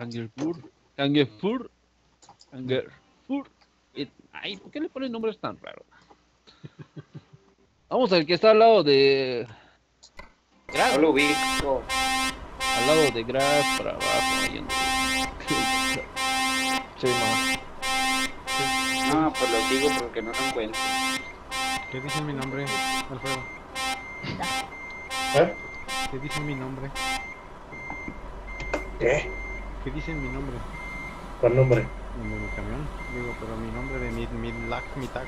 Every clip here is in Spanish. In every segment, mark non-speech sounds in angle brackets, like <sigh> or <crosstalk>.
Kangerfur. Kangerfur. Kangerfur. Eh, Ay, ¿por qué le ponen nombres tan raros? <laughs> Vamos al que está al lado de. Grass. No lo ubico. Al lado de Grass para abajo. Ahí en- <laughs> Sí, no. No, pues lo digo porque no lo encuentro. ¿Qué dice mi nombre, Alfredo? ¿Eh? ¿Qué dice mi nombre? ¿Qué? ¿Qué dice mi nombre? ¿Cuál nombre? El de mi camión. Digo, pero mi nombre de mi, mi lac, mi tag.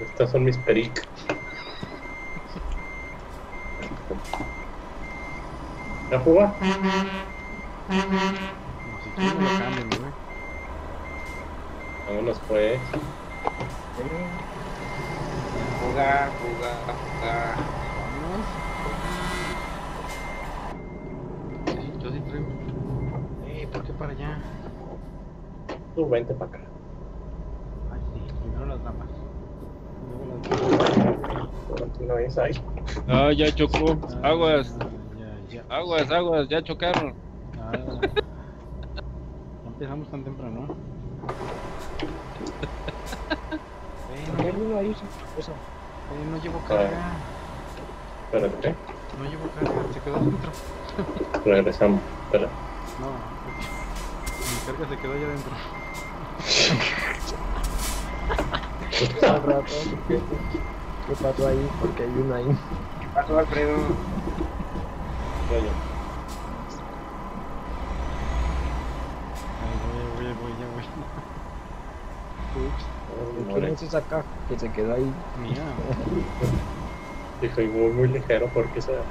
Estas son mis peric. ¿Ya jugó? No, si quieres me lo cambian, güey. Vámonos pues. Jugar, jugar, jugar. Vámonos. Sí, yo sí traigo. Eh, ¿por qué para allá? Tú vente para acá. Ay, sí, primero las damas. Luego las damas. Por aquí no es ahí. Ah, ya chocó. Ah, Aguas. Ya, ya. Aguas, aguas, ya chocaron. Ah, no empezamos tan temprano. <laughs> ¿Por qué ahí? Eso. Eh, no llevo carga. Espérate, No llevo carga. Se quedó adentro. <laughs> regresamos. Espera. No. Mi carga se quedó allá adentro. Al rato. ¿Qué, qué pasó ahí? Porque hay uno ahí. ¿Qué pasó, Alfredo? Oye, Ahí voy, ahí voy, ahí voy, ya voy. Ups, ¿Quién es esa caja que se quedó ahí? mía. Dijo, <laughs> y muy, muy ligero porque sea.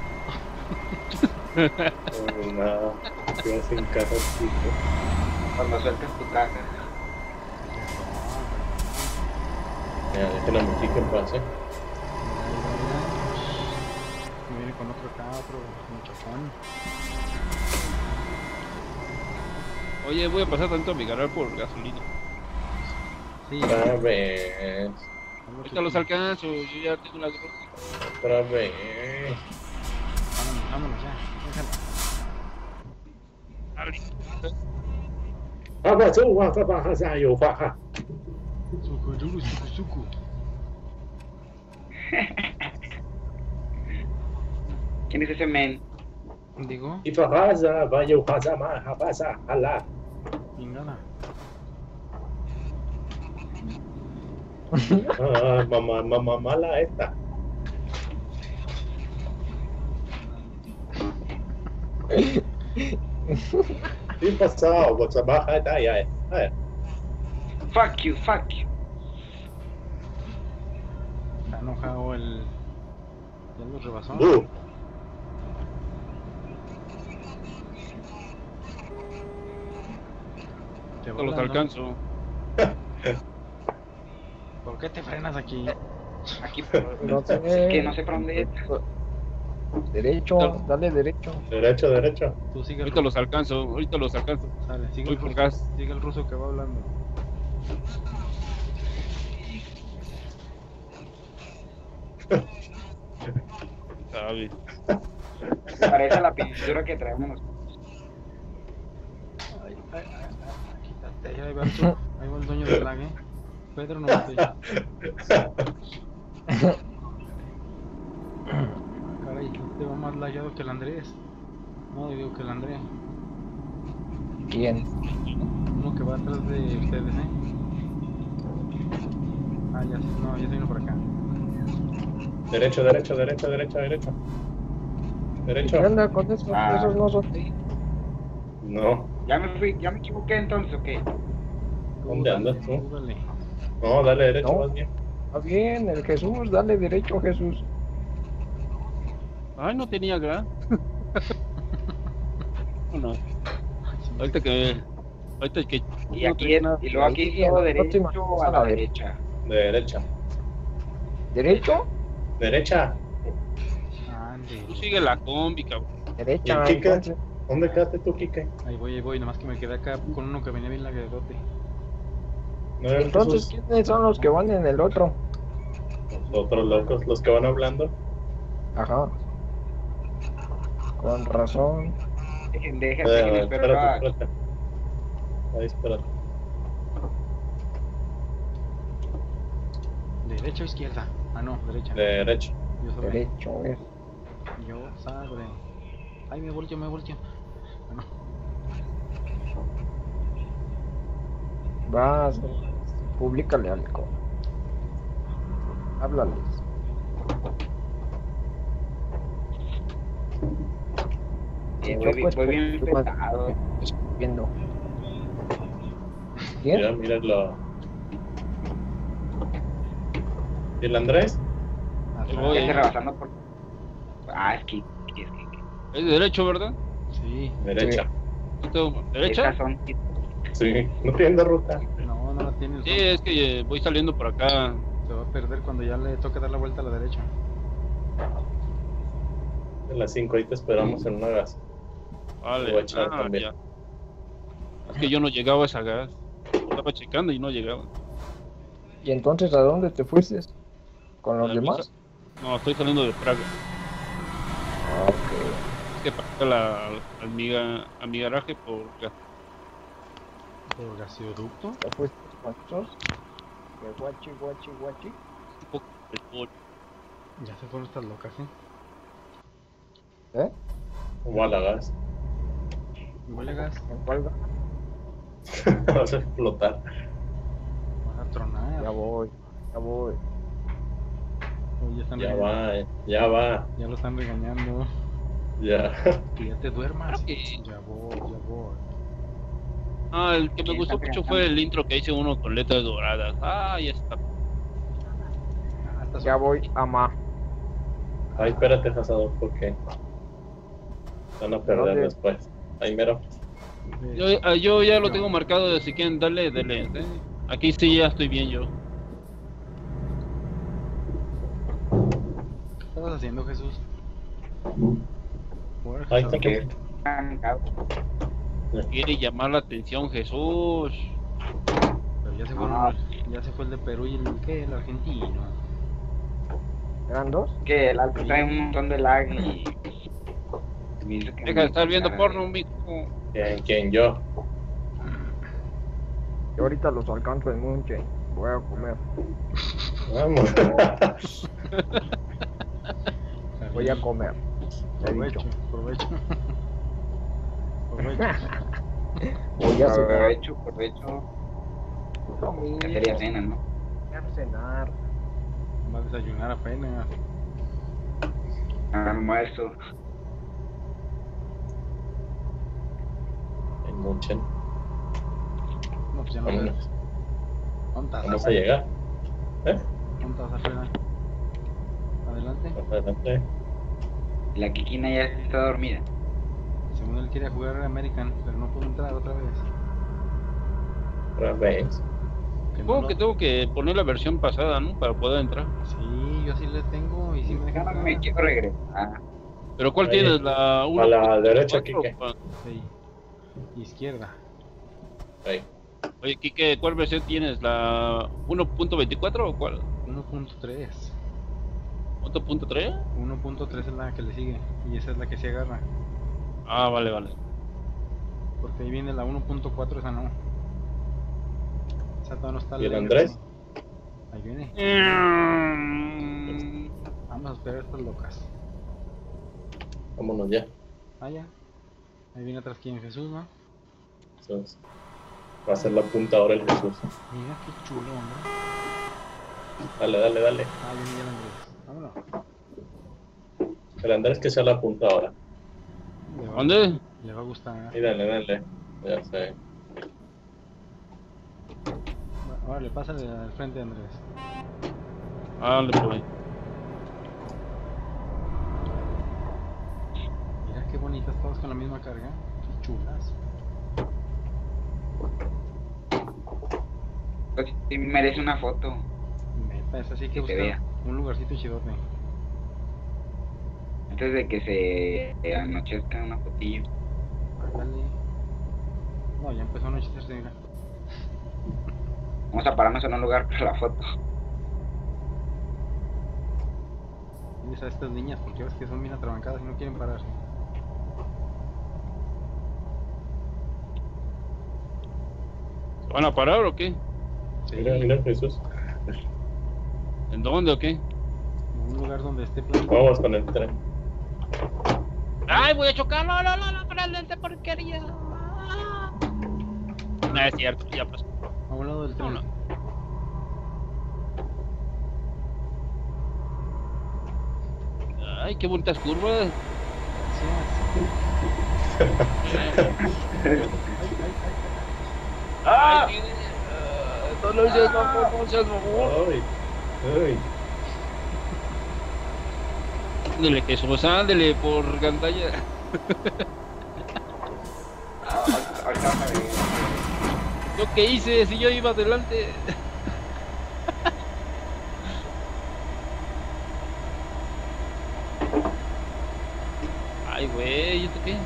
Oh, Nada, iba sin caja, chico. Cuando sueltes tu caja. Ya, dejen a mi chica en. Me viene con otro acá, otro muchachón. Oye, voy a pasar tanto a mi canal por gasolina. Otra vez. Ahorita los alcanzo, yo ya tengo las cosas. Otra vez. Vámonos, vámonos ya. Déjalo. Papá, tú, papá, papá, ya, yo, papá. Suku, suku, suku, suku. ¿Quién es ese men? Digo, Y papá, ya, va, yo, papá, ma, papá, ya, ala. chingada. Ah, mamá, mamá, mala esta. ¿Qué pasó? What's up? Baja, ya, ya, ya. Fuck you, fuck you. Está enojado el. Ya los rebasó. Uh, Te volan, ¿no? alcanzo. <laughs> ¿Por qué te frenas aquí? Aquí, <laughs> No sé. que no sé para dónde es. Derecho, dale derecho. derecho, derecho. Tú sigue el Ahorita ruso. los alcanzo, ahorita los alcanzo. Sale, sigue Voy el, por ruso, gas. sigue el ruso que va hablando. ¿Sabes? Parece la pintura que traemos nosotros. Ay, ay, ay, ay, quítate, ahí va, el ahí va el dueño del <laughs> lag, ¿eh? Pedro no mate ya. <laughs> Caray, este va más lagueado que el Andrés. No, digo que el Andrés. ¿Quién? Uno que va atrás de ustedes, ¿eh? Ah, ya, no, ya se vino por acá. Derecho, derecho, derecho, derecho, derecho. Derecho. ¿Qué onda con esos? Ah. Esos no son No, Ya me fui, ya me equivoqué entonces, ¿o qué? ¿Dónde andas tú? tú dale. No, dale derecho No. más bien. Está bien, el Jesús, dale derecho, Jesús. Ay, no tenía gran. <laughs> no. Ahorita que. Ahorita que. Y no aquí, y luego aquí la derecho a la derecha. De derecha. ¿Derecho? Derecha. Ande. Tú sigue la combi, cabrón. Derecha, ¿Y Kike? ¿Dónde quedaste tú, Kike? Ahí voy, ahí voy, nomás que me quedé acá con uno que venía bien lagueadote. ¿No eran Entonces, Jesús? ¿quiénes son los que van en el otro? Los otros locos, los que van hablando. Ajá. Con razón. Dejen, dejen, Eh, dejen espérate, esperar. espérate. Ahí, espérate. ¿Derecha o izquierda? Ah, no, derecha. Derecho. Yo. Derecho es. Yo sobre. Ay, me volteo, me volteo. Ah, no. Vas. Públicale algo. Háblales. Yo, voy, bien- pues, voy bien tú vas- pesado. Viendo. ¿Quién? Mira, míralo. ¿Y el Andrés? Voy. Estoy rebasando por. Ah, es que. es que, Es de derecho, ¿verdad? Sí. Derecha. ¿No tengo- ¿Derecha? Estas son. Sí. No tiene de ruta. La tiene el Sí, es que eh, voy saliendo por acá. Se va a perder cuando ya le toque dar la vuelta a la derecha. En las 5 ahí te esperamos en una gas. Vale. Voy a echar Ah, también. ya. Es que yo no llegaba a esa gas. Estaba checando y no llegaba. ¿Y entonces a dónde te fuiste? ¿Con los demás? No, estoy saliendo de Praga. Ah, ok. Es que pasé la, al miga, a mi garaje por gas. Por gasoducto. ¿Te fuiste con esos? De guachi, guachi, guachi. Ya se fueron estas locas, ¿eh? ¿Eh? ¿Cómo a la gas? Huele a gas. ¿En cuál? <laughs> Vas a explotar. Vas a tronar. Ya voy, ya voy. Uy, ya, están Ya va, eh, ya va. ya lo están regañando. Ya. Que ya te duermas. Ya voy, ya voy. Ah, el que me gustó mucho fue el intro que hice uno con letras doradas. Ah, ya está. Estás- Ya voy, ama. Ay, espérate, Hasador, porque van a perder ¿Dónde? después. Ahí mero. Yo, ah, yo ya lo tengo marcado, si quieren darle, dele. ¿eh? Aquí sí ya estoy bien yo. ¿Qué estabas haciendo, Jesús? Ahí está. Arrancado. Quiere llamar la atención Jesús. Pero ya se fueron, Ah. ya se fue el de Perú y el que el argentino. ¿Eran dos? Que el alto trae un montón de lag y. Deja de estar viendo porno, mijo. ¿Quién? ¿Quién? Yo. Yo ahorita los alcanzo en Munchen. Voy a comer. Vamos. <laughs> Voy a comer. Te he Provecho, dicho. provecho. Provecho. Voy a cenar. Aprovecho, aprovecho. Que sería cena, ¿no? Voy a cenar. Va a desayunar apenas. Almuerzo. En Munchen. No, pues ya no. Vamos a llegar. ¿Eh? ¿Dónde Alfredo? Adelante. Adelante. La Kikina ya está dormida. Según él quería jugar American, pero no pudo entrar otra vez. Otra vez. Que no Supongo que tengo que poner la versión pasada, ¿no? Para poder entrar. Sí, yo sí le tengo y sí me deja me quiero regresar. Pero ¿cuál Ahí. tienes? ¿La 1.4 A la derecha, cuál? Sí. Izquierda. Ahí. Oye, Kike, ¿cuál versión tienes? ¿La 1.24 o cuál? 1.3. ¿1.3? 1.3 es la que le sigue y esa es la que se agarra. Ah, vale, vale. Porque ahí viene la 1.4, esa no. Esa todavía no está ¿Y el. Andrés? Ahí viene. Vamos a esperar a estas locas. Vámonos ya. Ah, ya. Ahí viene atrás quién Jesús, ¿no? Entonces, va a ser la punta ahora el Jesús. Mira qué chulo, ¿no? Dale, dale, dale. Ah, viene ya el Andrés. Vámonos. El Andrés que sea la punta ahora. Le va, ¿Dónde? le va a gustar. Y dale, dale. Ya sé. Órale, pásale al frente, Andrés. Ah, le pues. Mira qué bonitas todas con la misma carga. Qué chulas. Pues sí merece una foto. Neta, es así que Que buscar un lugarcito chidote. Antes de que se anochezca una fotillo. Ándale. No, ya empezó a anochecerse, mira. Vamos a pararnos en un lugar para la foto. Diles a estas niñas, porque ves que son bien atrabancadas y no quieren pararse. ¿Se van a parar o qué? Sí, Mira, mira, Jesús. ¿En dónde o qué? en un lugar donde esté plano. Vamos con el tren. ¡Ay, voy a chocar! ¡No, no, no, no! ¡Prendete porquería! No es cierto, ya pasó. A un lado del tren. No, no. Ay, qué bonitas curvas. ¡Ah! Ay, no lo no mamón. Ay, ay. Ándele, Jesús, ándele por pantalla. <laughs> ¿Yo qué hice si yo iba adelante? Ay, güey, ¿esto qué?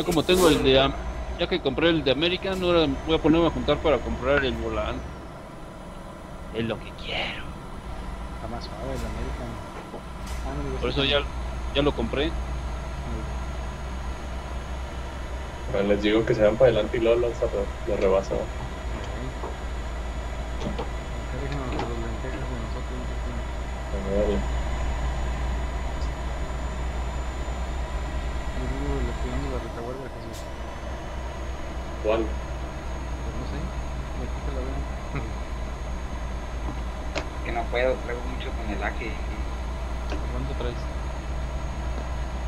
Ya como tengo el de... Ya que compré el de American, ahora voy a ponerme a juntar para comprar el volante. Es lo que quiero. Está más suave el American. Ah, no, Por eso ya, ya lo compré. Bueno, les digo que se van para adelante y luego los, los rebasan. Ok. Acá déjenos los lentejas de nosotros. un poquito. A ver, Yo digo, le cuidamos la retaguardia a Jesús. ¿Cuál? Pues no sé. De aquí te la veo. Que no puedo, traigo mucho tonelaje. ¿Cuánto traes?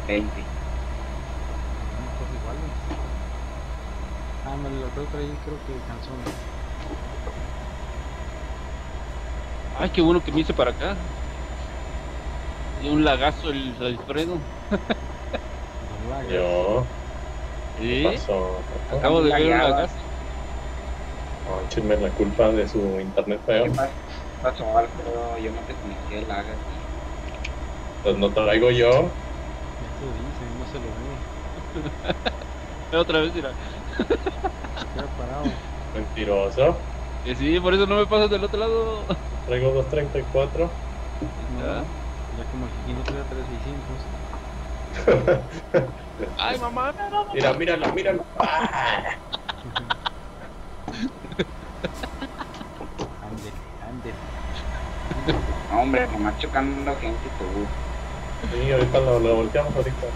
20. Vamos todos iguales. Ah, no, el Alfredo trae creo que canciones. Ay, qué bueno que me hice para acá. Y un lagazo el Alfredo. <laughs> Yo. ¿Qué ¿Sí? pasó? Acabo de ver un lagazo. No, la culpa de su internet ¿Qué feo. Pas- pasó, Alfredo? Yo no te conocía el laga. Pues no traigo yo. Esto dice, no se lo ve. <laughs> Otra vez, mira. Queda parado. Mentiroso. Que sí, por eso no me pasas del otro lado. Traigo 234. No, Ya. ya como el no trae 365. Ay, mamá, no, no, no. Mira, míralo, míralo. Ah. <laughs> Ándele, ándele. No, hombre, nomás chocando gente tú. Sí, ahorita lo, lo volteamos ahorita.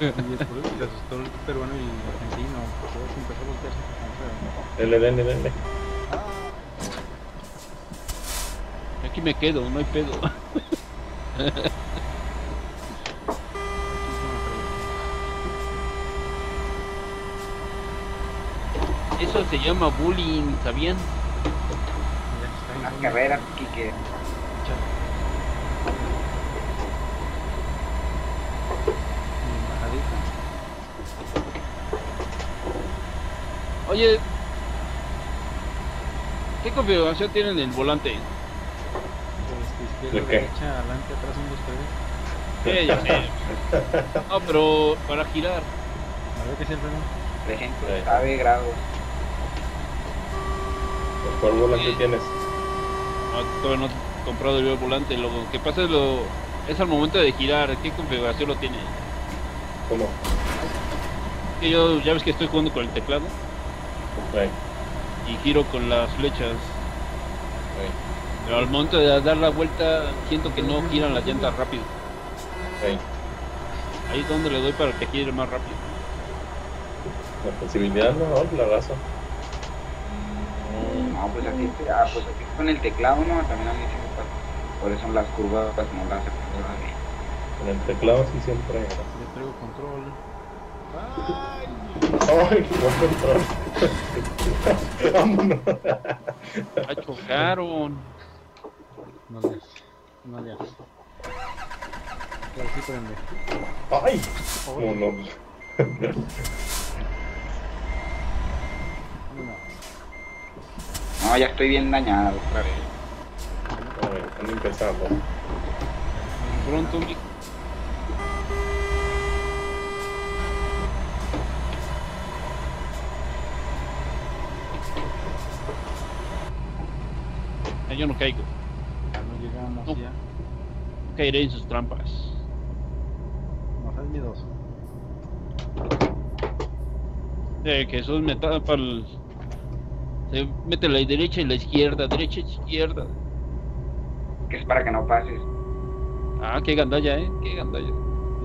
Y es por eso que se asustó el peruano y el argentino. Todos empezó a voltearse. Denle, denle, denle. Aquí me quedo, no hay pedo. Eso se llama bullying, ¿sabían? Las carreras, bajadita. Oye, ¿qué configuración tienen el volante? Este, izquierda, ¿De qué? derecha, adelante, atrás, un, dos, tres. Sí, ya sé. No, pero para girar. A ver qué es el freno. Por ejemplo, Sí. sabe grados. ¿Cuál volante Sí. tienes? Todavía no he comprado yo el volante. Lo que pasa es, lo, es al momento de girar. ¿Qué configuración lo tiene? ¿Cómo? Que yo ya ves que estoy jugando con el teclado y giro con las flechas. Pero al momento de dar la vuelta siento que no giran las llantas rápido. ahí. Ahí es donde le doy para que gire más rápido. La posibilidad no, la raza. No, pues así, ah, pues con el teclado, ¿no? También a mí sí me pasa. Por eso las curvas pues, no las acuerdo bien. En el teclado sí siempre. Ya traigo control. ¡Ay, qué buen control! <laughs> ¡Vámonos! Ah, chocaron. No le hagas. No le hagas. Pero sí prende. ¡Ay! ¿Cómo no? No, ya estoy bien dañado otra vez. Están empezando. Pronto mi... Ah, yo no caigo. Ya no llegamos ya. No caeré en sus trampas. No seas miedoso. Eh, que eso es metal para el... Se mete la derecha y la izquierda, derecha y izquierda. Que es para que no pases. Ah, qué gandalla, eh. Qué gandalla.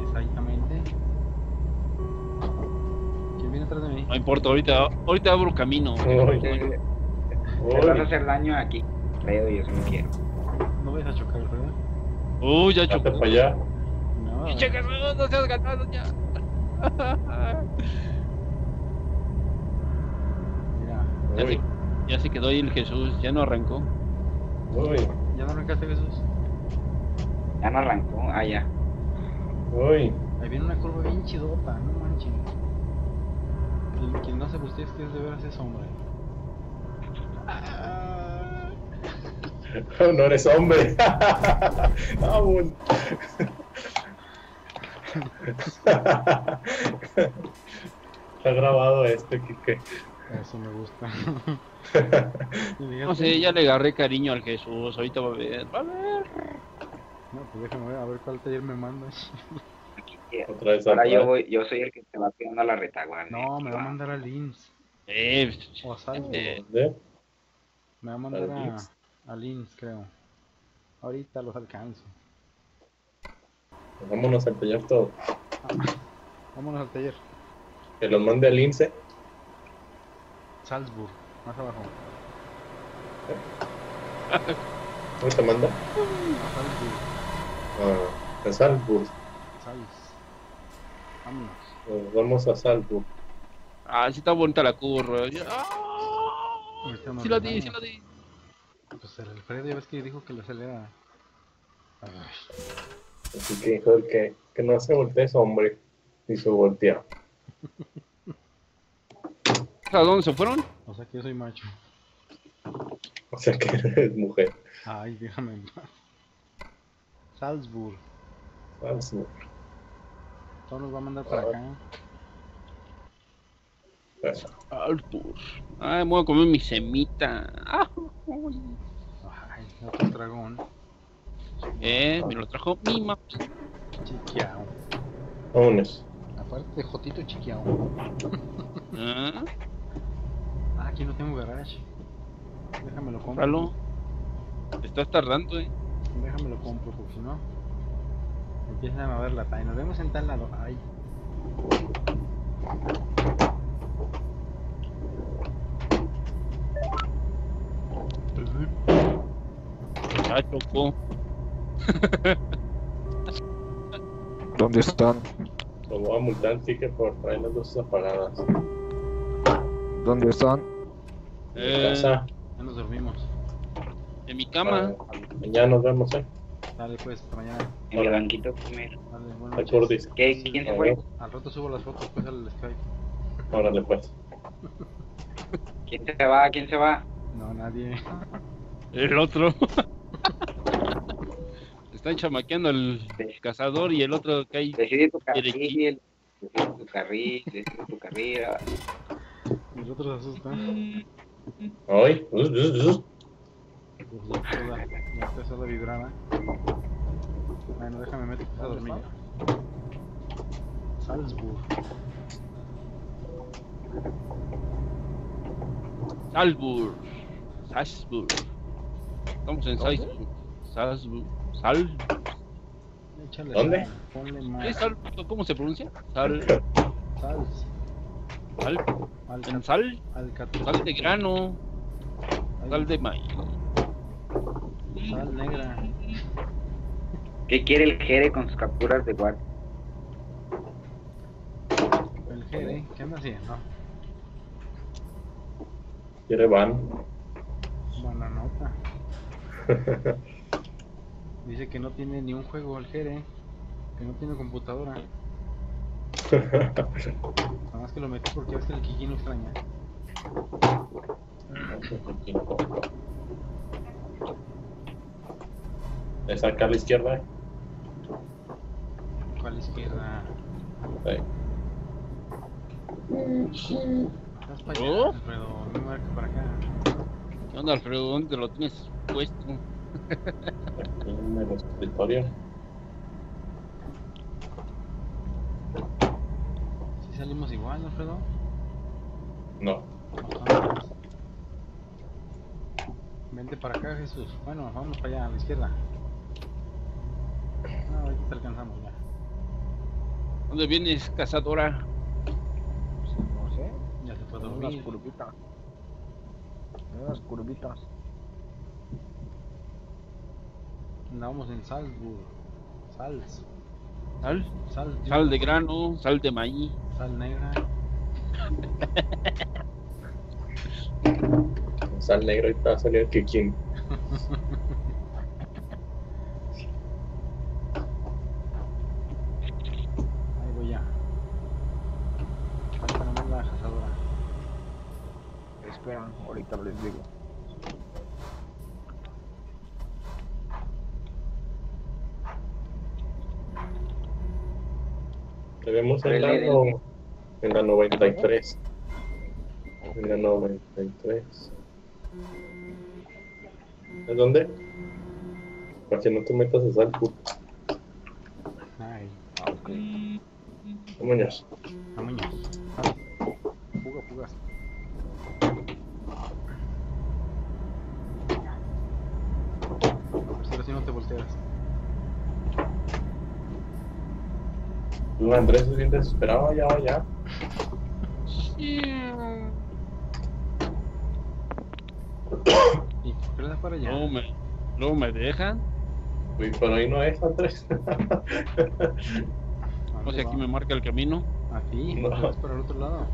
Exactamente. ¿Quién viene atrás de mí? No importa, ahorita, ahorita abro camino. Te, vas a hacer daño aquí. Creo y eso no quiero. No vayas a chocar, ¿verdad? Uy, ya chocó. para allá. No. Pinche Jesús, no seas ganado ya. <laughs> Mira, Uy, ya se quedó ahí el Jesús, ya no arrancó. uy, ¿ya no arrancaste Jesús? Ya no arrancó. Ah, ya. uy. Ahí viene una curva bien chidota, no manches. Quien, quien no se ustedes que es de veras es hombre. Ah, <laughs> No eres hombre. <laughs> Aún. <laughs> Está grabado este, Kike. Eso me gusta. <laughs> No sé, ya le agarré cariño al Jesús, ahorita va a ver. Va a ver. No, pues déjame ver, a ver cuál taller me mandas. Otra vez Ahora yo voy, yo soy el que te va pegando a la retaguardia. No, me va a mandar a Lins. Eh, O a Salvo. eh, ¿Dónde? Me va a mandar ¿Al a, Lins? a Lins, creo. Ahorita los alcanzo. Vámonos a pelear todo. Vámonos al taller. Que los mande al INSE. Salzburg, más abajo. ¿Cómo te manda? A Salzburg. Ah, a Salzburg. Salz. Vámonos. Nos vamos a Salzburg. ah, sí está bonita la curva. ¡Ah! Sí la di, sí la di. Pues el Alfredo ya ves que dijo que lo acelera. Así que dijo que, que no se voltee es hombre. Y se voltea. <laughs> ¿A dónde se fueron? O sea que yo soy macho. O sea que eres mujer. Ay, déjame en paz. Salzburg. Salzburg. Todo nos va a mandar para acá. Alpur. Ay, me voy a comer mi semita. Ah, uy. Ay, otro dragón. eh, me lo trajo mi mamá. Chiquiao. Vámonos. Aparte de Jotito Chiquiao. Ah, aquí no tengo garage. Déjame lo compro. cómpralo. Estás tardando, eh. Déjame lo compro, porque si no. Empiezan a ver la pay. Nos vemos en tal lado. Ay. Ya chocó. <laughs> ¿Dónde están? Lo voy a multar el ticket por traer las luces apagadas. ¿Dónde están? En Eh, casa. Ya nos dormimos. en mi cama. Mañana nos vemos, eh. Dale pues, hasta mañana. En mi banquito comer. Dale, buenas noches. ¿Qué? ¿Quién se fue? Al rato subo las fotos pues al Skype. Órale, pues. ¿Quién se va? ¿Quién se va? No, nadie. El otro. <laughs> Están chamaqueando el cazador y el otro que hay. Decide tu carril. Decide tu carril. Decide tu carril. Los otros se asustan. Hoy. uh, uh, uh. Ya está sola vibrada. Bueno, déjame meter a dormir. Salzburg. Salzburg. Salzburg. Estamos en Salzburg. Salzburg. Sal. Échale ¿Dónde? sal, Ponle ¿Qué más. ¿Cómo se pronuncia? <clears throat> Sal. Salz. Sal. Alca- En sal. Sal de grano. Sal de maíz. Sal negra. ¿Qué quiere el Jere con sus capturas de guardia? El Jere, ¿qué anda haciendo? Quiere van. Buena nota. <laughs> Dice que no tiene ni un juego el Jere. Que no tiene computadora. Nada más que lo metí porque ves que el Kiki no extraña. Es acá a la izquierda. ¿Cuál izquierda? Ahí. Estás para allá, ¿Oh? Alfredo. No me marques para acá. ¿Qué onda, Alfredo? ¿Dónde te lo tienes puesto? Aquí <laughs> en el escritorio. ¿Sí salimos igual, Alfredo? No. Ajá. Vente para acá, Jesús. Bueno, vamos para allá, a la izquierda. Ah, ahorita te alcanzamos ya. ¿Dónde vienes, cazadora? Pues, no sé. Ya se fue a En unas dormir. curvitas. Unas curvitas. Andábamos en Salzburg. Sals. ¿Sal? Sal. Sal de grano, sal de maíz. Sal negra. Con Sal negro y te va a salir que quién. Ahí voy ya. Falta nomás la cazadora. Esperan, ahorita les digo. Debemos en la, no- en la 93. En la 93. ¿Es dónde? Para que no te metas a sal, puto. Ay, ok. Vámonos. Fuga, fugas. Ahora sí no te volteas. Tú, Andrés, es bien desesperado. Ya, ya. Y qué le das para allá. Luego me, luego me dejan. Uy, por ahí no es, Andrés. ¿A O dónde sea, aquí me marca el camino. Aquí, No. vas para el otro lado.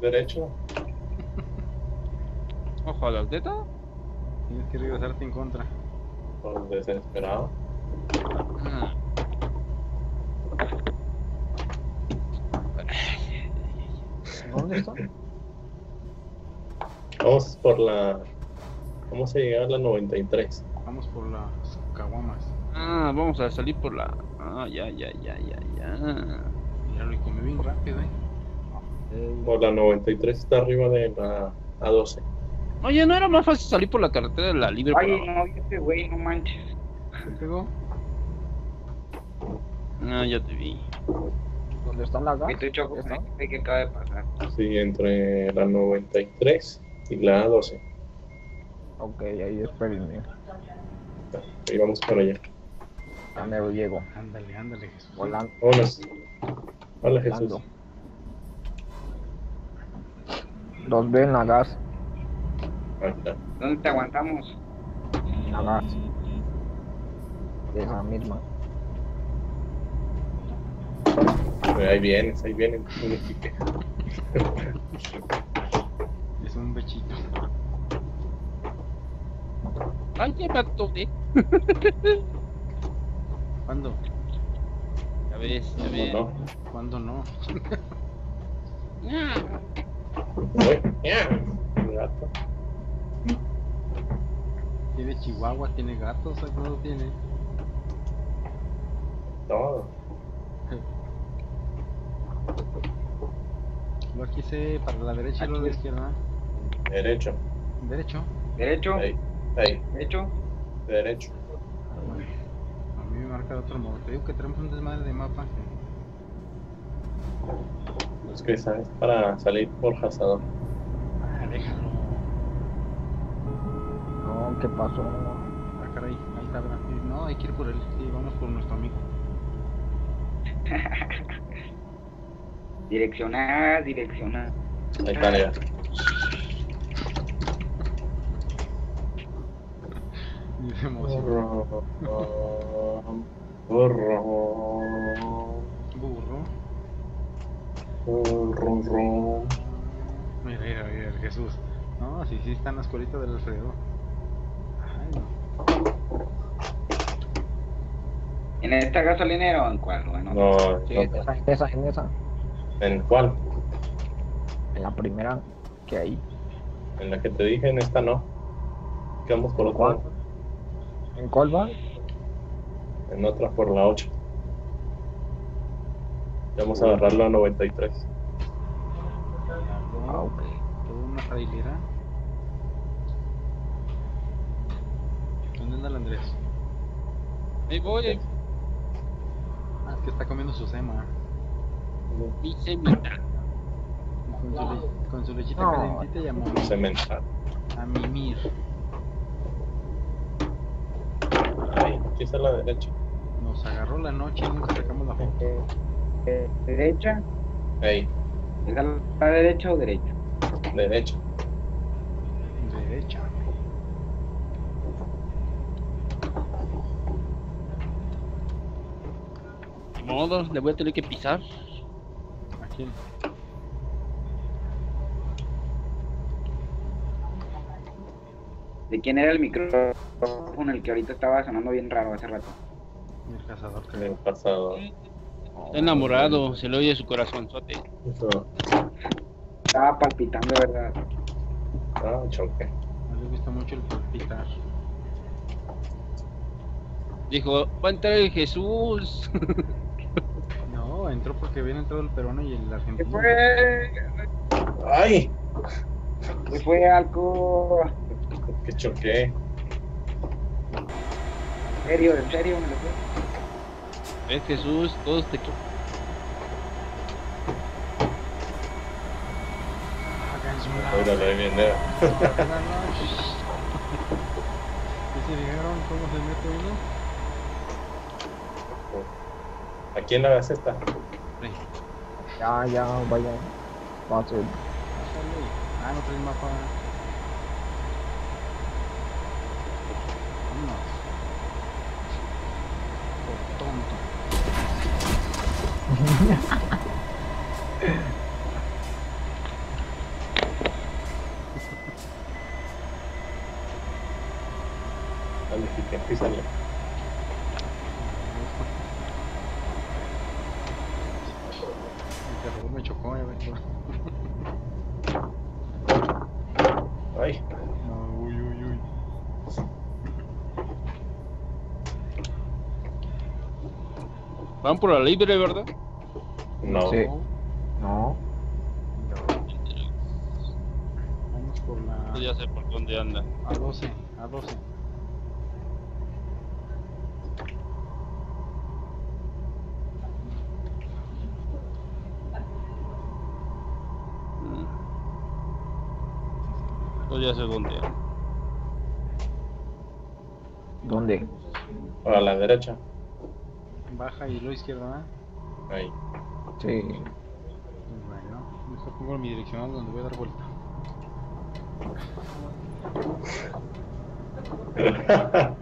Derecho. Ojo a la teta. Tienes que regresarte en contra. Por desesperado. Ah. ¿Dónde está? Vamos por la. Vamos a llegar a la 93. Vamos por las caguamas. Ah, vamos a salir por la. Ah, ya, ya, ya, ya, ya. Ya lo comí bien rápido, eh. Por la 93 está arriba de la A12. Oye, ¿no era más fácil salir por la carretera de la libre Ay, no, este güey, no manches. ¿Te pegó? Ah, ya te vi. ¿Dónde están las gas? Estoy choco ¿Está? con este que acaba de pasar. Sí, entre la 93 y la A12. Ok, ahí espérenme. Ahí vamos para allá. Ya me lo llego. Ándale, ándale, Jesús. Volando. Vámonos. Hola Jesús. volando. Los ve en la gas. Ahí está. ¿Dónde te aguantamos? En la gas. Esa misma. Ahí vienes, ahí vienen. Es un bechito. Ay, ya me atoré. ¿Cuándo? Ya ves, ya ¿Cómo ves. no? ¿Cuándo no? <laughs> Gato. Tiene chihuahua, tiene gatos, ¿sabes no lo tiene? Todo. Lo aquí se para la derecha y a la izquierda. Derecho. Derecho. ¿Derecho? Ahí. Ahí. ¿Derecho? Derecho. A mí me marca de otro modo. Te digo que tenemos un desmadre de mapa. Es que sabes para salir por Hazador. Ah, déjalo. No, ¿qué pasó? Ah, caray, ahí está, No, hay que ir por él. Sí, vamos por nuestro amigo. <laughs> Direccionar, direccionar. Ahí está, ya. Burro. Burro. Burro. Burro. Mira, mira, mira, el Jesús. No, sí, sí está en la escuelita del Alfredo. Ay, no. ¿En esta gasolinera o en cuál? Bueno, No, Sí, no. en esa, en esa, en esa. ¿En cuál? En la primera que hay. En la que te dije, en esta no. Quedamos por ¿Cuál? otra. ¿En cuál va? En otra por la 8. Vamos a agarrar la 93. Ah, ok. Toda una trailera. ¿Dónde anda el Andrés? Ahí voy, Ah, es que está comiendo su sema. Mi semita. <laughs> Con su, le- con su lechita No. calientita y a, Cemental. a mimir. Ay, aquí está la derecha. Nos agarró la noche y nunca sacamos la foto. Eh, eh, ¿Derecha? Ahí, ¿Es a la derecha o derecha? derecha. Derecha. Ni modo, le voy a tener que pisar. ¿De quién era el micrófono el que ahorita estaba sonando bien raro hace rato? El cazador En el pasado. Está enamorado, se le oye su corazonzote. Eso. Estaba palpitando, de ¿verdad? Ah, choque. No le gusta mucho el palpitar. Dijo, va a entrar el Jesús. <laughs> No, entró porque habían entrado el peruano y el ¿Qué argentino. fue? ¡Ay! ¿Qué fue algo? Que choqué. ¿En serio? ¿En serio? ¿Me lo fue? Es Jesús, todos te Ahora lo viene. ¿Qué <laughs> se dijeron? ¿Cómo se mete uno? ¿A quién la esta? Ya, ya, vaya. Fácil. Pásale. Ah, no traes mapa. Vámonos. Por tonto. Dale, pique, písale. El cazador me chocó, ya ves. Ay, No, uy, uy, uy. Van por la libre, ¿verdad? no. Sí. No. Vamos por la Pues ya sé por dónde anda. A12, A12. Mm. Pues ya sé dónde anda. ¿Dónde? A la derecha. Baja y lo izquierda. Ahí. Sí. Bueno, mejor pongo mi direccional donde voy a dar vuelta. <laughs>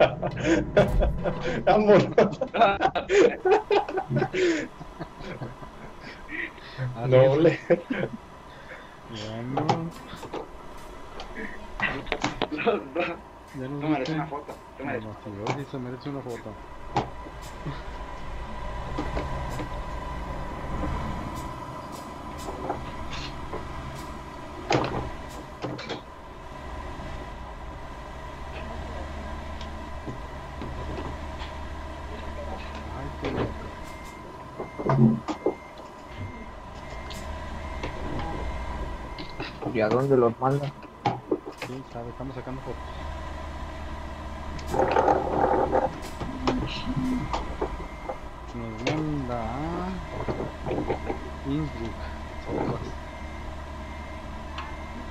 Es. <laughs> Bueno, <laughs> ya Tómale viste. una foto. Tómale. Como si yo, sí se merece una foto. ¿Y a dónde los manda? Sí, sabe, estamos sacando fotos. Nos manda a Innsbruck.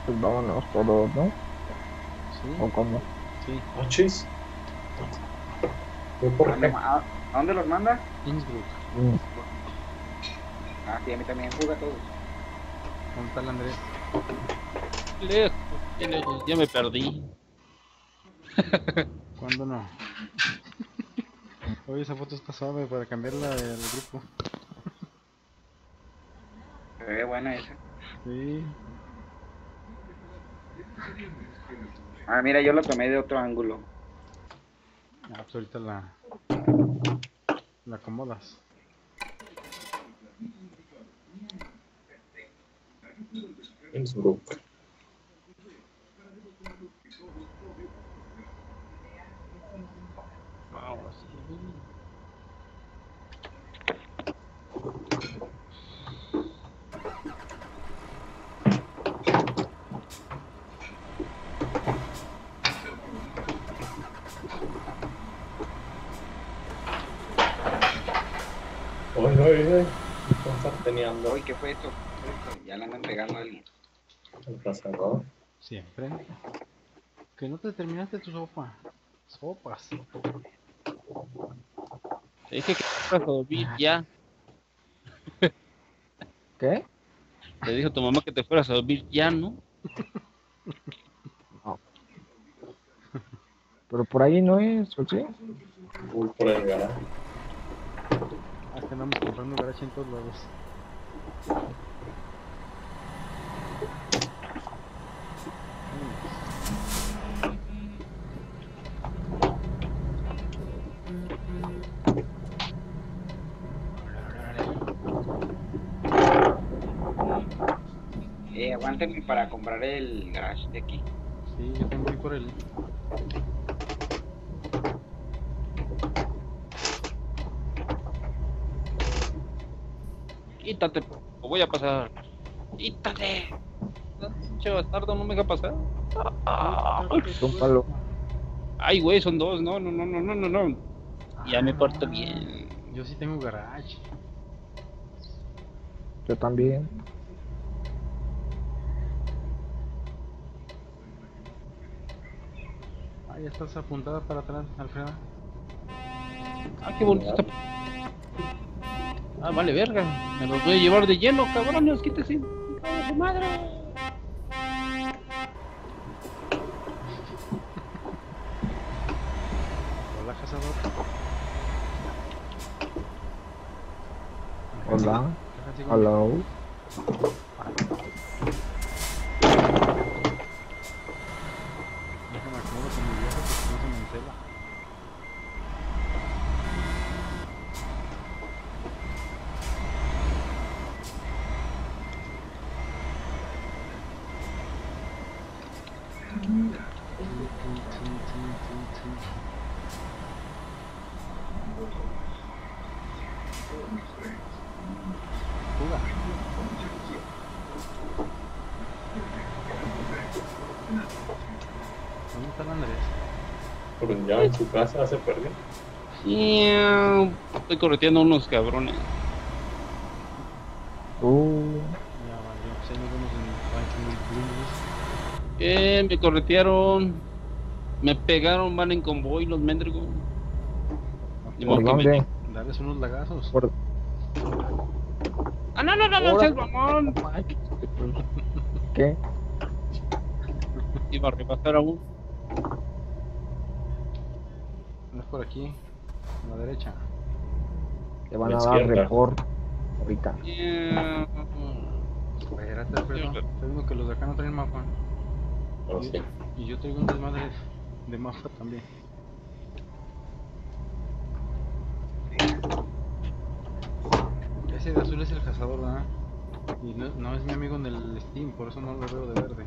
Pues vámonos todos, ¿no? Sí, ¿O cómo? sí, Ochis. ¿Yo por ¿A dónde, qué? a dónde los manda? Innsbruck. Mm. Ah, sí, a mí también. Juga todos. ¿Dónde está el Andrés? Lejos, ya me perdí. ¿Cuándo no? Oye, esa foto está suave para cambiarla del grupo. Se ve buena esa. Sí. Ah, mira, yo lo tomé de otro ángulo. Ah, pues ahorita la. La acomodas. Vamos. Ay, ay. Uy, ¿qué fue esto? Ya le andan pegando a alguien. el cazador. Siempre. Que no te terminaste tu sopa. Sopas. Te dije que te fueras a dormir ya. <laughs> ¿Qué? Te dijo tu mamá que te fueras a dormir ya, ¿no? <laughs> Pero por ahí no es, ¿o sí? Uy, por el garaje. Acá andamos comprando garaje en todos lados. Eh, aguántenme para comprar el garage de aquí. Sí, yo voy por el. Quítate, o voy a pasar. Quítate. Che bastardo, no me deja pasar. Ah, Un palo. Ay, güey, son dos. No, no, no, no, no, no, no. Ya me porto bien. Yo sí tengo garage. Yo también. Ah, ya estás apuntada para atrás, Alfredo. Ah, qué bonito está. Ah, vale, verga. Me los voy a llevar de lleno, cabrones. Quítese. ¡A su madre! Hola, cazador. Hola. Déjate con- Hello. Déjame acomodo con mi vieja porque no se me encela. Fuga. ¿Dónde está el Andrés? Pero ya en su casa se perdió. Yeah, Estoy correteando a unos cabrones. Uh. Eh, me corretearon. Me pegaron, van en convoy los modo ¿Por me-? Darles unos lagazos. Por... Ah, no, no, no, no, seas mamón. ¿Qué? Iba a repasar a uno. No es por aquí, a la derecha. Te van a dar report ahorita. Yeah. Espérate. Sí, Estoy viendo que los de acá no traen mapa. Sé. Y yo traigo un desmadre de mapa también. Ese de azul es el cazador, ¿verdad? Y no, no es mi amigo en el Steam, por eso no lo veo de verde.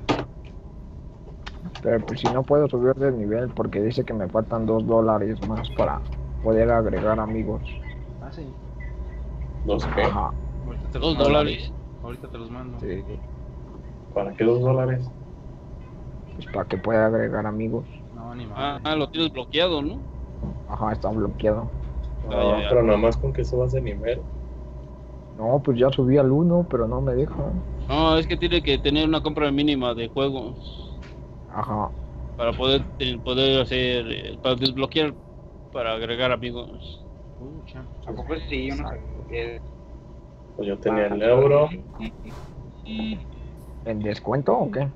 Pero pues si no puedo subir de nivel porque dice que me faltan dos dólares más para poder agregar amigos. Ah, sí. Dos qué. Ajá. Ahorita te los Dos mando. dólares. Ahorita te los mando. Sí. ¿Para qué dos dólares? Pues para que pueda agregar amigos. No, ni Ah, madre. ah, lo tienes bloqueado, ¿no? Ajá, está bloqueado. Ah, No, ya, ya. pero nada más con que subas de nivel. No, pues ya subí al 1, pero no me deja. No, es que tiene que tener una compra mínima de juegos Ajá. para poder poder hacer eh, para desbloquear para agregar amigos. Pucha. ¿A poco sí? Yo no Pues yo tenía el euro. ¿En descuento o qué?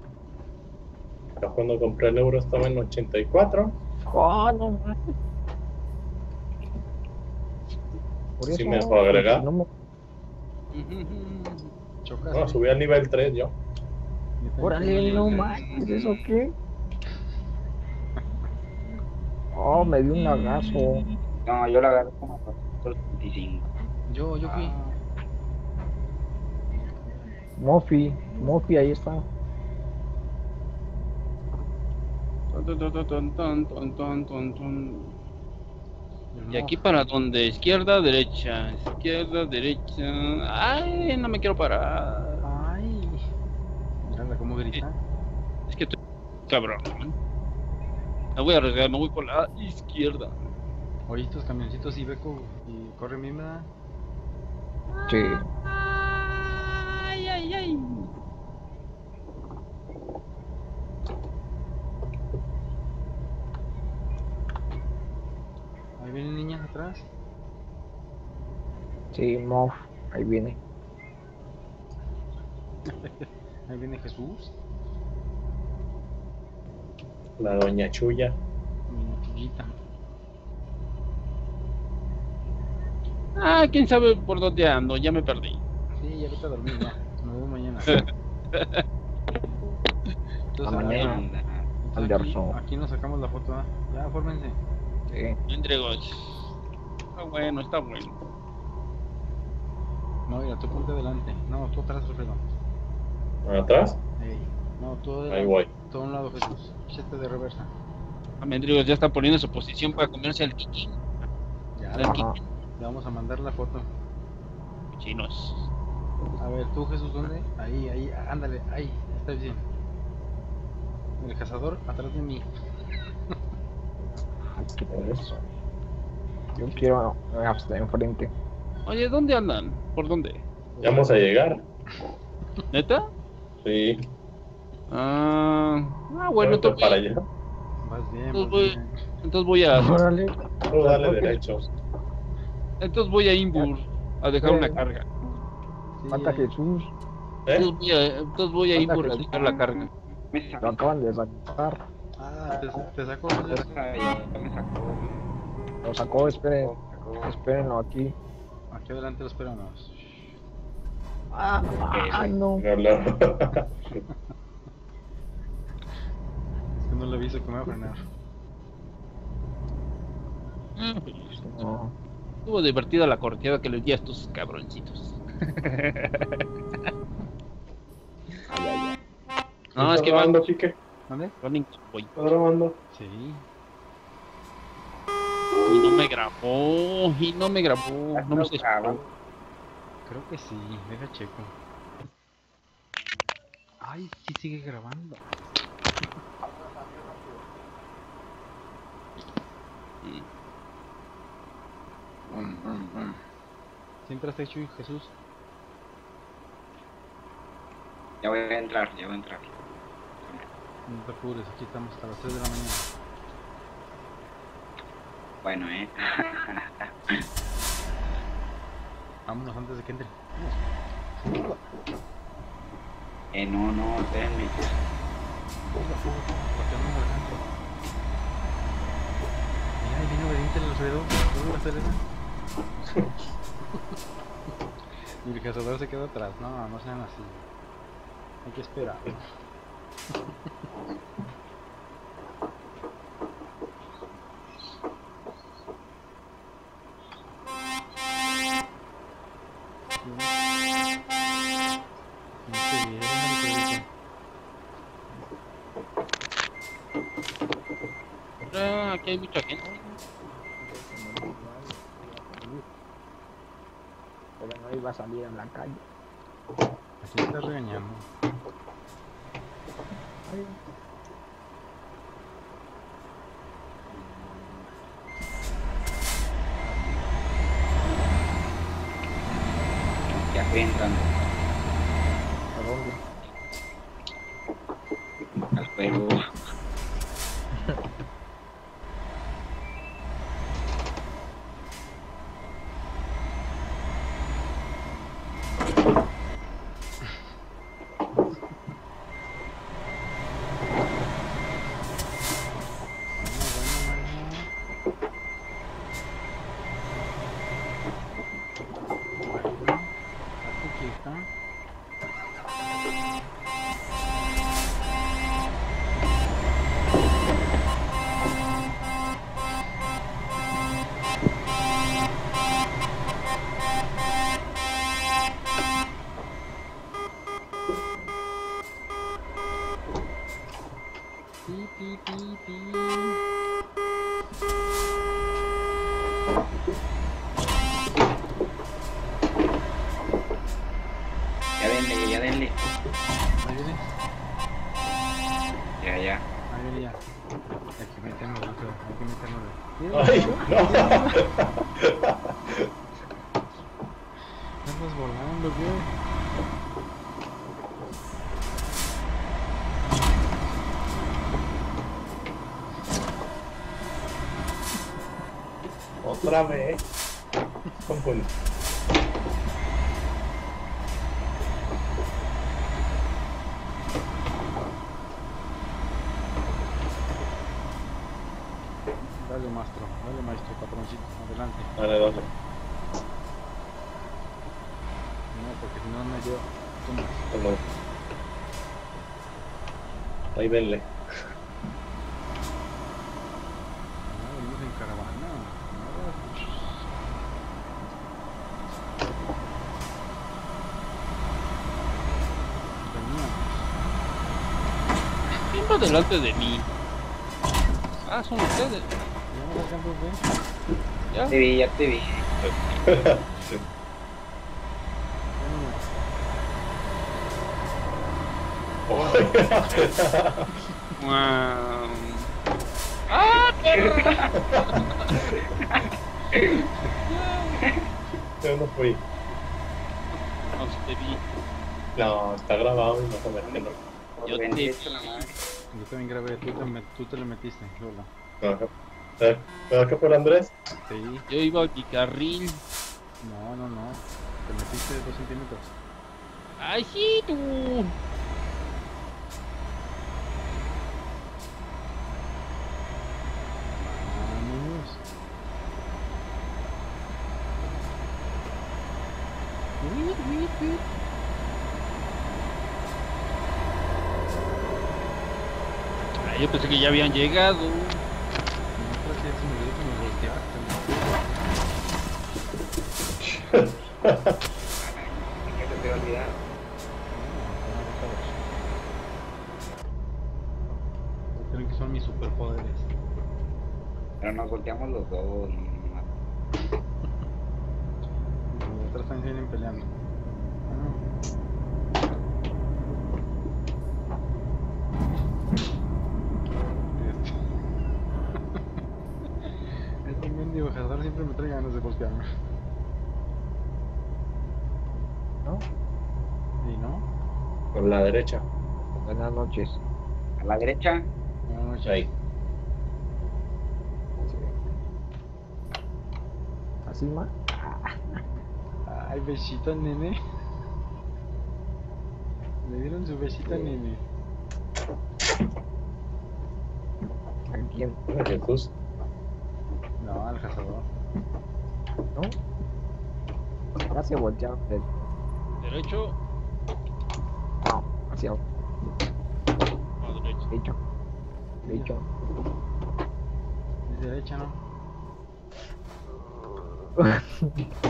Ya cuando compré el euro estaba en 84. Oh, no. Por Sí me dejó agregar. no me-. No, subí al nivel 3 yo. Órale, no manches, ¿eso qué? Oh, me dio un lagazo. No, yo la agarré como a 25. Yo, yo fui. Ah. Mofi, Mofi, ahí está. Y aquí para donde, izquierda, derecha, izquierda, derecha. Ay, no me quiero parar. Cabrón. Me voy a arriesgar, me voy por la izquierda. Oye, estos camioncitos Ibeco y bien, ¿verdad? Sí. Ay, ay, ay. Ahí vienen niñas atrás. Sí, Moff. Ahí viene. <laughs> Ahí viene Jesús. La doña Chuya. Ah, quién sabe por dónde ando, ya me perdí. Sí, ya vete a dormir, ya. Nos vemos mañana. <laughs> Entonces, mañana. aquí- Anderson. Aquí nos sacamos la foto, ¿ah? Ya, fórmense. Sí. Entrego. Está bueno, está bueno. No, mira, tú ponte adelante. No, tú atrás, Alfredo. ¿Atrás? No, tú adelante. Ahí voy. A un lado, Jesús. Échate de reversa. Ah, Mendrigos ya está poniendo su posición para comerse al Kiki. Ya, Al le. Kiki. vamos a mandar la foto. Chinos. A ver, tú, Jesús, ¿dónde? Ahí, ahí, ándale, ahí. Está bien. El cazador atrás de mí. Qué eso. Yo quiero eh, hasta enfrente. Oye, ¿dónde andan? ¿Por dónde? Ya vamos a llegar. ¿Neta? Sí. Ah, ah bueno, Ahorita entonces para voy, allá. Vas bien, Pues vas voy- bien. entonces voy a Órale. Tú dale derecho. entonces voy a Imbur a dejar una carga. Mata. Jesús. ¿Eh? Entonces voy a, entonces voy a Imbur a dejar la carga. Lo acaban de sacar. Ah, te, te sacó. Me sacó. Lo sacó, esperen. Sacó. Espérenlo aquí. Aquí adelante lo esperamos. Ah, ah, no. <laughs> No, le aviso que me va a frenar. No. Estuvo divertida la corteada que les di a estos cabroncitos. Ay, ay, ay. No, es que ¿Estás van chique? ¿Dónde? ¿Estás grabando? Sí. Y no me grabó, y no me grabó, no me grabando. Creo que sí. Deja checo. Ay, sí sigue grabando. Siempre has hecho Jesús. Ya voy a entrar, ya voy a entrar. No te apures, aquí estamos hasta las 3 de la mañana. Bueno, eh. Vámonos antes de que entre. Eh, no, no, espérenme. Fuga, fuga, fuga, para que no me viene obediente el y <laughs> el cazador se queda atrás. No, no sean así. Hay que esperar. Ah, aquí hay mucha gente. Pero no iba a salir en la calle. Así me estás regañando. Ya estoy Otra vez. Confundo. Dale, maestro, dale, maestro, patroncito, adelante. Dale, dale. No, porque si no, no yo. Toma. Ahí denle. No, venimos en caravana. No, Veníamos. ¿Quién va delante de mí? Ah, son ustedes. ¿Ya. Te vi, ya te vi. Guau. ¡Ah, perro! Yo no fui. No, te vi. No, está grabado y no se. Por Yo te- hecho la madre. Yo también grabé, tú te, tú te le metiste, Lola. Ajá. ¿Sabes ¿Sabes qué fue Andrés? Sí. Yo iba a mi carril. No, no, no. Te metiste dos centímetros. ¡Ay, sí, tú! Vamos. Ay, yo pensé que ya habían llegado. <laughs> Creen que son mis superpoderes. Pero nos volteamos los dos. no, no, no. Los también vienen peleando. Este mendigo cazador siempre me trae ¿No? ¿Y no? Por la derecha. Buenas noches. A la derecha. Buenas noches. Ahí. ¿Así más? Ay, besito nene. Le dieron su besito nene. ¿A quién? Mira, Jesús. No, al cazador. ¿No? Ya se voltearon de- Derecho no, hacia o derecho. derecho. Derecho. Es derecha, ¿no? <laughs>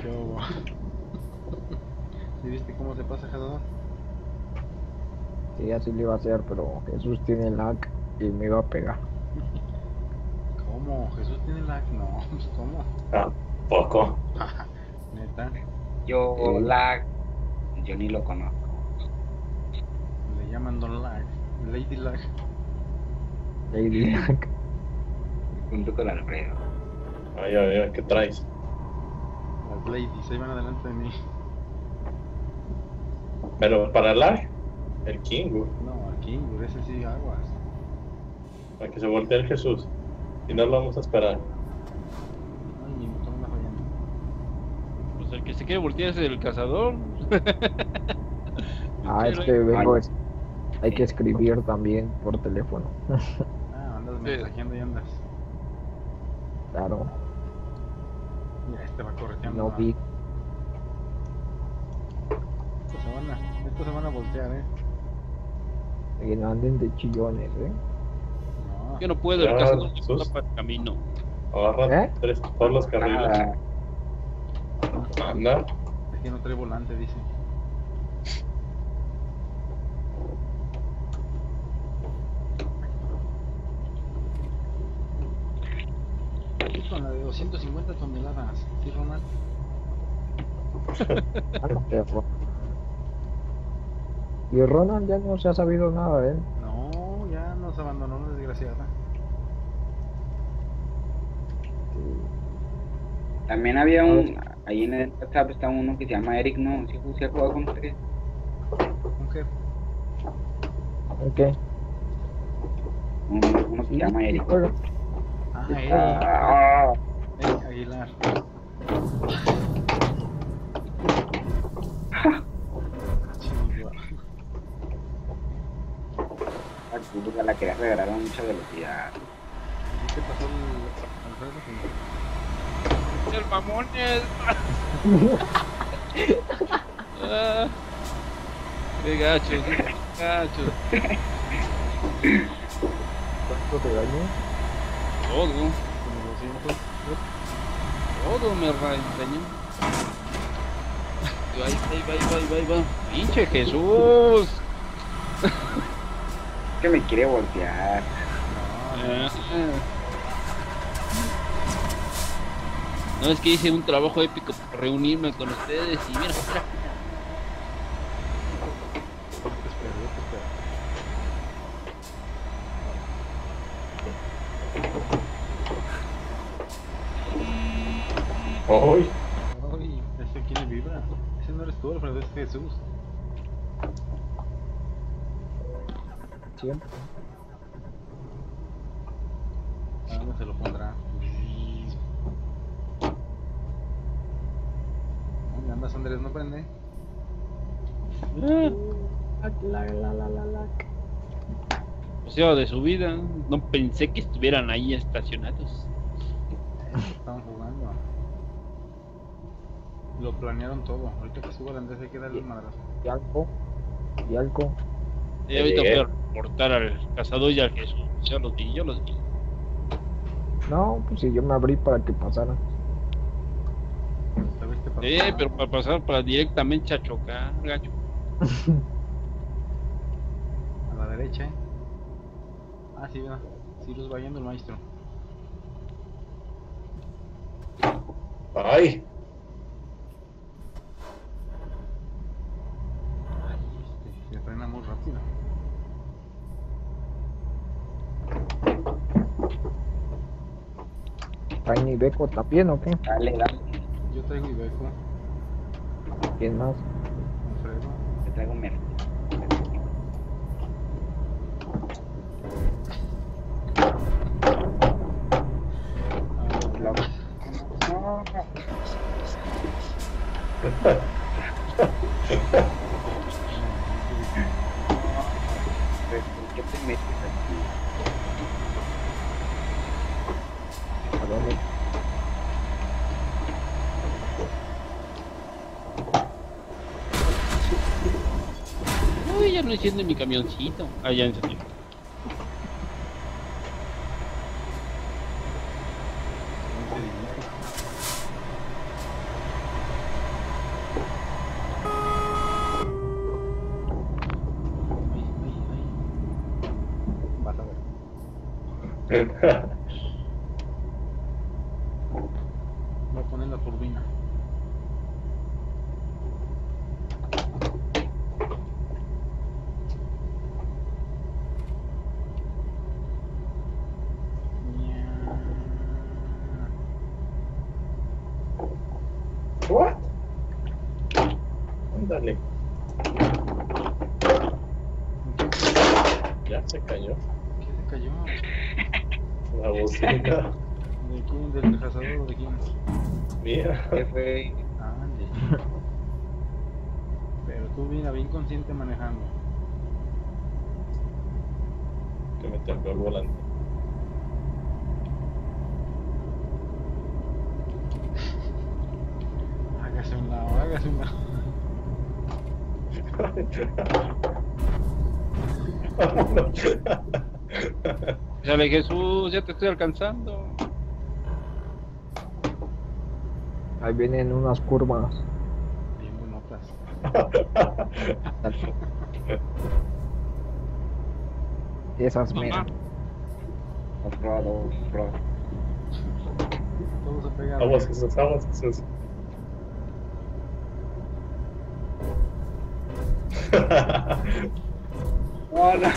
Qué bobo. ¿Sí viste cómo se pasa cazador? Sí, así lo iba a hacer, pero Jesús tiene lag y me iba a pegar. ¿Cómo? ¿Jesús tiene lag? No, <laughs> pues, ¿cómo? Tampoco. <laughs> Neta, Yo Eh. lag. Yo ni lo conozco. le llaman Don Lag, Lady Lag. Lady lag. Junto con Alfredo. Ay, ay, ay, ¿qué traes? Las ladies, ahí van adelante de mí. Pero para lag, el King, güey. No, aquí, por ese sí aguas. Para que se voltee el Jesús. Y no lo vamos a esperar. Ay, motor anda fallando. Pues el que se quiere voltear es el cazador. <laughs> Ah, es que vengo. Es- Hay que escribir también por teléfono. Ah, andas mensajeando y andas. Claro, Mira, este va correteando. no vi. Estos se van a, estos se van a voltear, eh. Que no anden de chillones, ¿eh? No, Yo no puedo, el Ah, cazador se sus. tapa el camino. Agarra ¿Eh? tres, todos los carriles. Nada. Anda. es que no trae volante, dice. Aquí con la de 250 toneladas, ¿sí, Ronald? <laughs> Y Ronald ya no se ha sabido nada de él. No, ya nos abandonó la desgraciada. También había un, ahí en el WhatsApp está uno que se llama Eric, ¿no? ¿Sí, sí ha jugado con ustedes? ¿Un qué? ¿Qué? Uno, uno que se llama Eric. Ah, Eric. Ah, Eric Aguilar. <laughs> Chihuahua. La curva la quería regalar a mucha velocidad. ¿Qué te pasó el? ¡El mamones! <laughs> Ah, ¡Qué gacho! ¡Qué gacho! ¿Cuánto te dañó? Todo, Como 200. todo me dañó. Ahí va, ahí va, ahí va, ahí va, ahí va. ¡Pinche Jesús! <laughs> Que me quiere voltear. Ah. No es que hice un trabajo épico por reunirme con ustedes y mira, mira. Yo te espero, yo te espero. ¡Uy! Ay, ese quién vibra. Ese no eres tú, Alfredo, es Jesús. Siempre. ¿A dónde se lo pondrá? ¿Dónde andas, Andrés? ¿No prende? Ah, La, la, la, la, la. o sea, de su vida, no pensé que estuvieran ahí estacionados. Estaban jugando. Lo planearon todo. Ahorita que suba el Andrés hay que darle el madrazo. Y algo. Y algo. Y ahorita voy a reportar al cazador y al Jesús. Yo los vi, yo los vi. No, pues si yo me abrí para que pasara. ¿Sabes qué pasó? Eh, pero para pasar para directamente a chocar, gacho. <laughs> A la derecha, ¿eh? Ah, sí, mira. Sí, los va yendo el maestro. Ay, este, se frena muy rápido. Tiny Beco también o qué? Dale, dale. Yo traigo Ibeco, ¿Quién más? Alfredo. Te traigo un mer- Ah, Uy, ya no enciende mi camioncito. Ah, ya encendió. Ay, ay, ay. Vas a ver. Voy a poner la turbina. ¿What? Ándale. Ya se cayó ¿Qué se cayó? la bocina. ¿De quién? ¿Del cazador o de quién? Mira. ¿Qué fue? Ande. Pero tú bien, bien consciente manejando. Que me tembló el volante. Hágase un lado, hágase un lado. Sale Jesús, ya te estoy alcanzando. Ahí vienen unas curvas. Bien buenotas. <laughs> Esas Mamá. meras. Off-road, off-road. Todo se pega. Vamos, Jesús, vamos, Jesús. <laughs> <laughs> Hola.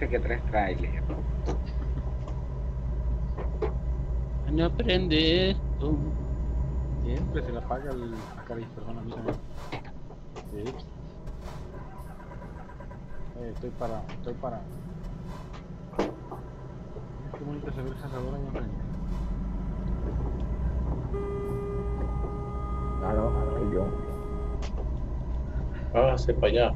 este que traes trailer. No aprende esto. Siempre se la paga el. Ah, caray, perdón, a mí también. Sí. Eh, estoy para. Estoy para. Qué bonito se ve el cazador ahí enfrente. Claro, yo. Hágase para allá.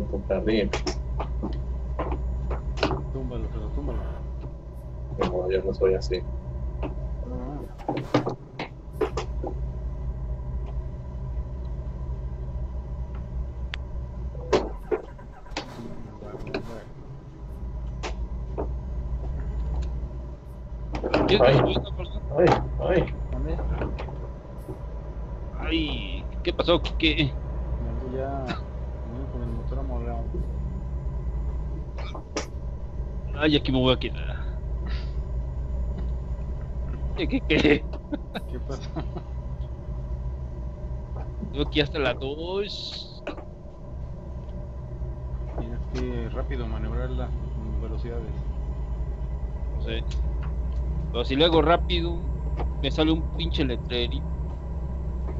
Por tu carril. Túmbalo, pero túmbalo. No, yo no soy así. ¿Qué Ay. pasó? Ay, ay. Ay, ¿qué pasó, Kike? Me ando ya ando con el motor amolado. Ay, aquí me voy a quedar. ¿Qué, qué, qué? ¿Qué pasó? Tengo aquí hasta las 2. Tienes que rápido manebrar las velocidades. No sé. Pero si lo hago rápido, me sale un pinche letrerito.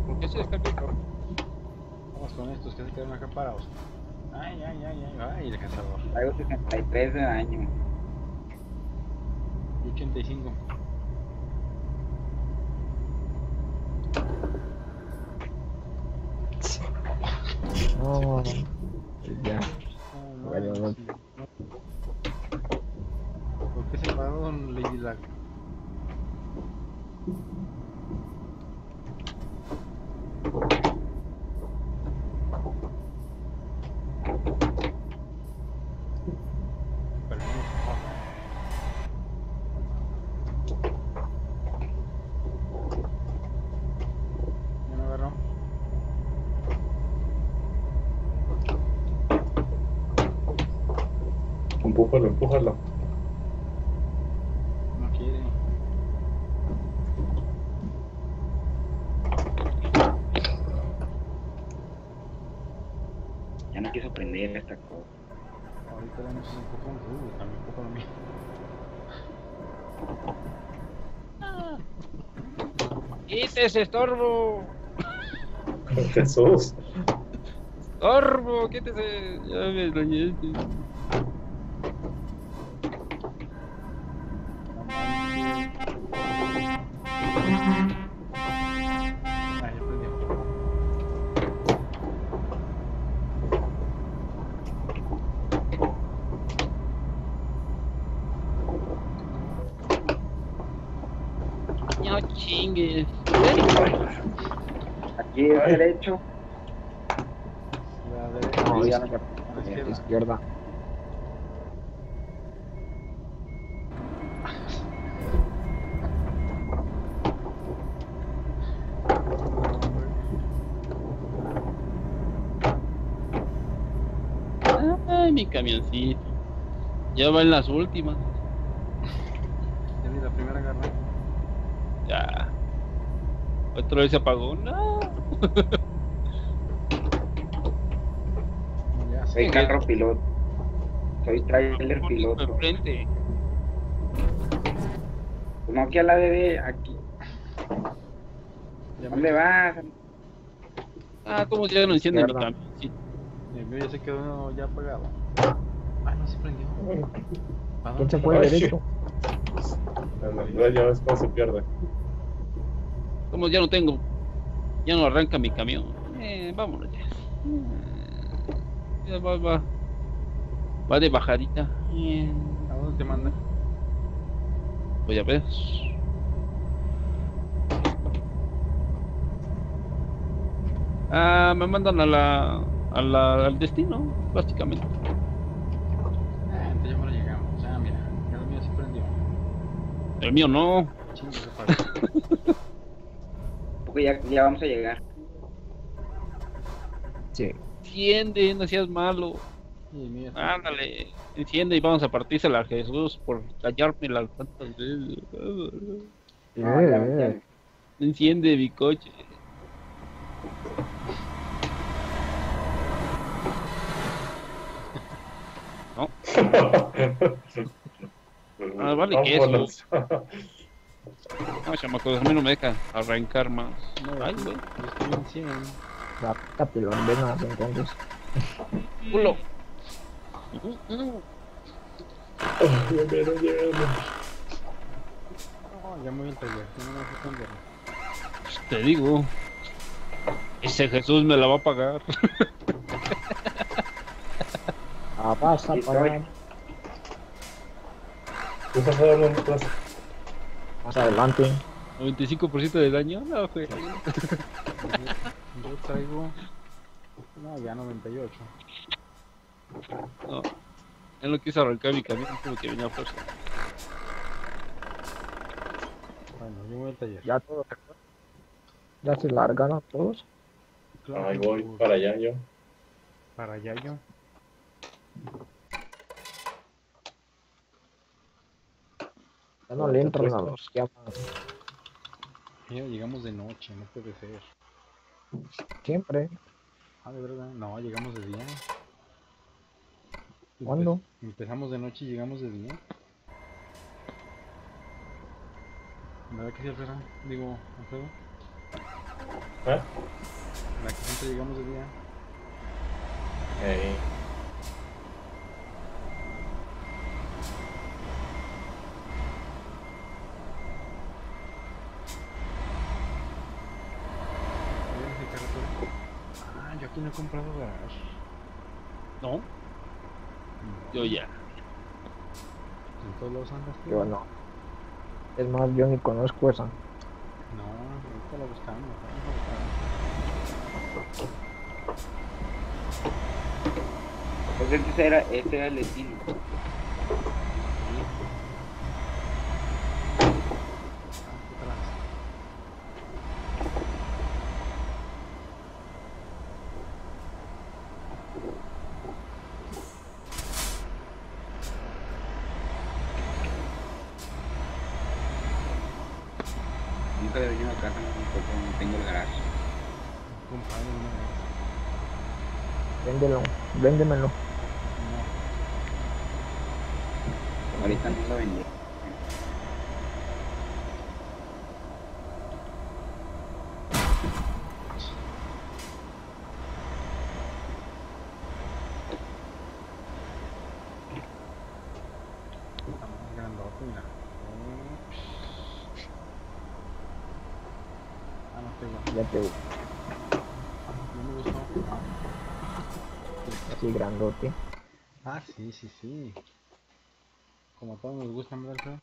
¿Por qué se descarga? Vamos con estos que se quedaron acá parados. Ay, ay, ay, ay, ay, el cazador. Traigo 63 de daño. Y 85. No, ya. No, Bueno, no, no. sí, no. ¿Por qué se paró Don Lady Lag? Perdimos a Juan. ¿Ya me agarró? Empújalo, empújalo. No quiere. Ya no quiso prender esta cosa. Ahorita le muchos empujones. Uy, también empujó a mí. ¡Quítese, estorbo! <laughs> Jesús. ¡Estorbo! ¡Quítese! Ya me dañé. Ay. derecho. La derecha. No, ya izquierda. no- A la izquierda. izquierda. Ay, mi camioncito. Ya va en las últimas. Ya ni la primera agarró. Ya. Otra vez se apagó. No. Ya Soy carro piloto. Soy trailer piloto. Enfrente. No aquí a la bebé, aquí. Ya ¿Dónde me... vas? Ah, ¿cómo ya no enciende mi Izquierda. camioncito? El mío ya se quedó ya apagado. Ah, no se prendió. ¿Para ¿Quién dónde? se fue Ay. derecho? Anda, Ya ves cómo se pierde. ¿Cómo ya no tengo? Ya no arranca mi camión. Eh, vámonos ya. Eh, va, va. Va de bajadita. Eh, ¿A dónde te manda? Pues ya ves. Ah, me mandan a la, a la al destino, básicamente. Ah, entonces ya me lo llegamos. Ah, mira. Ya el mío se prendió. El mío no. Chingo se apagó. <laughs> ya, vamos a llegar. Sí. Enciende, no seas malo. Ándale, enciende y vamos a partírsela a Jesús por callármela tantas veces. Eh, eh. Enciende mi coche. <laughs> No. Pues, ah, vale, que eso. <laughs> No, chamacos, a mí no me deja arrancar más. No, Ay, güey. estoy en 100. La puta pilón venas entonces. Culo. Ya vieron, llegando. No, ya me voy al taller. Ya no me voy a. Te digo. Ese Jesús me la va a pagar. Ah, pasa Sí, para estoy. ¿Qué estás hablando en clase? Más adelante. 95% de daño. No, güey. Yo, traigo. No, ya 98. No. Él no quiso arrancar mi camión, como que venía a fuerza. Bueno, yo voy al taller. Ya todos. Ya se largaron todos. Claro, Ahí voy, para allá yo. Para allá yo. Ya no le entran a los llamas. Mira, llegamos de noche, no puede ser. Siempre. Ah, de verdad. No, llegamos de día. Empe- ¿Cuándo? Empezamos de noche y llegamos de día. ¿Verdad que sí, Alfredo? Digo, Alfredo. ¿Eh? ¿Verdad que siempre llegamos de día? Ey. ¿Tienes el carretero? Ah, yo aquí no he comprado garage. No, yo ya. En todos lados andas. Yo no. Es más, yo ni conozco esa. No, ahorita la buscamos. Pues ese era, ese era el estilo. Atrás. Nunca he venido a casa porque no tengo el vez. Véndelo. Véndemelo. No. Ahorita no lo vendí. Está más grandote, mira. Ah, no, está igual. Ya te No me gustó. así grandote. Ah, sí, sí, sí. Como a todos nos gusta, ¿verdad?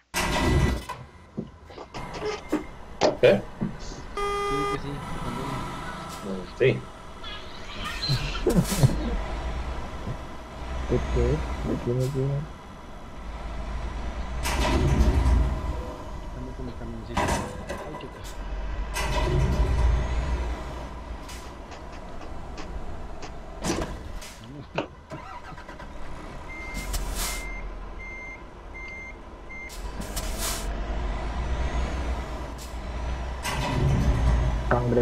¿Qué? Sí, que sí, también. Mm, Sí. ¿Qué qué? ¿De quién es bien? Estamos con el camioncito. Ay, chicos.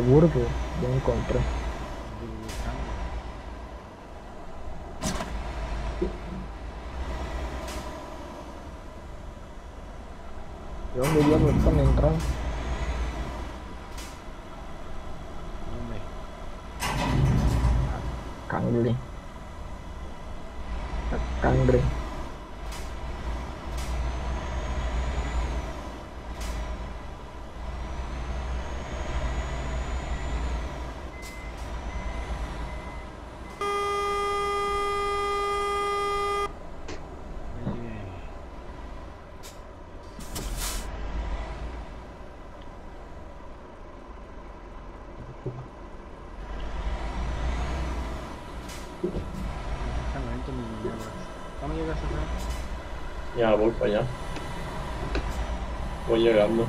Cangreburger. Ya encontré. ¿De dónde diablos están entrando? ¿Dónde? ¿Cómo llegas acá? Ya, voy para allá. Voy llegando.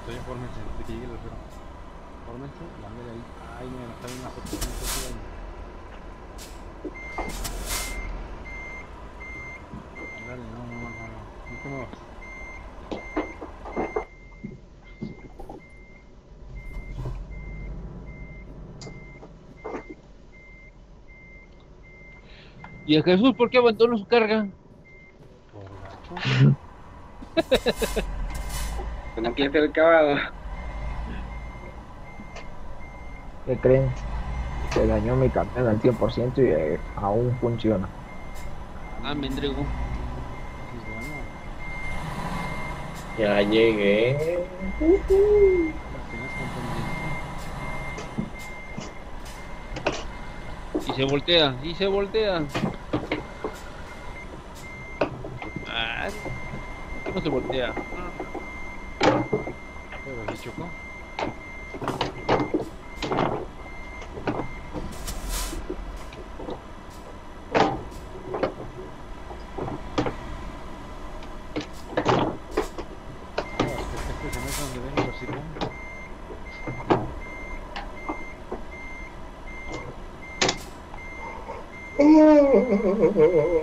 Entonces, que llegue el ahí. Ay, mira, está la foto. ¿Y a Jesús por qué abandonó su carga? Por gacho. No quiere ser el cavado. ¿Qué creen? Se dañó mi cartel al 100% y eh, aún funciona. Ah, me entregó. Ya llegué. Y se voltea, y se voltea. Ah, ¿por qué no se voltea? Pero sí chocó. No, es